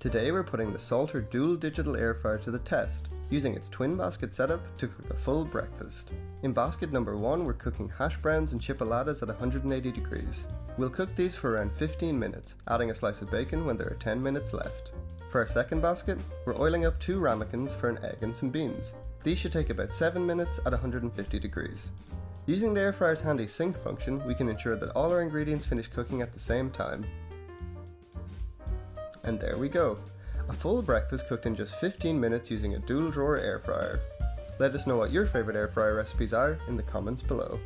Today we're putting the Salter dual digital air fryer to the test, using its twin basket setup to cook a full breakfast. In basket number 1 we're cooking hash browns and chipolatas at 180 degrees. We'll cook these for around 15 minutes, adding a slice of bacon when there are 10 minutes left. For our second basket, we're oiling up two ramekins for an egg and some beans. These should take about 7 minutes at 150 degrees. Using the air fryer's handy sync function, we can ensure that all our ingredients finish cooking at the same time. And there we go. A full breakfast cooked in just 15 minutes using a dual drawer air fryer. Let us know what your favourite air fryer recipes are in the comments below.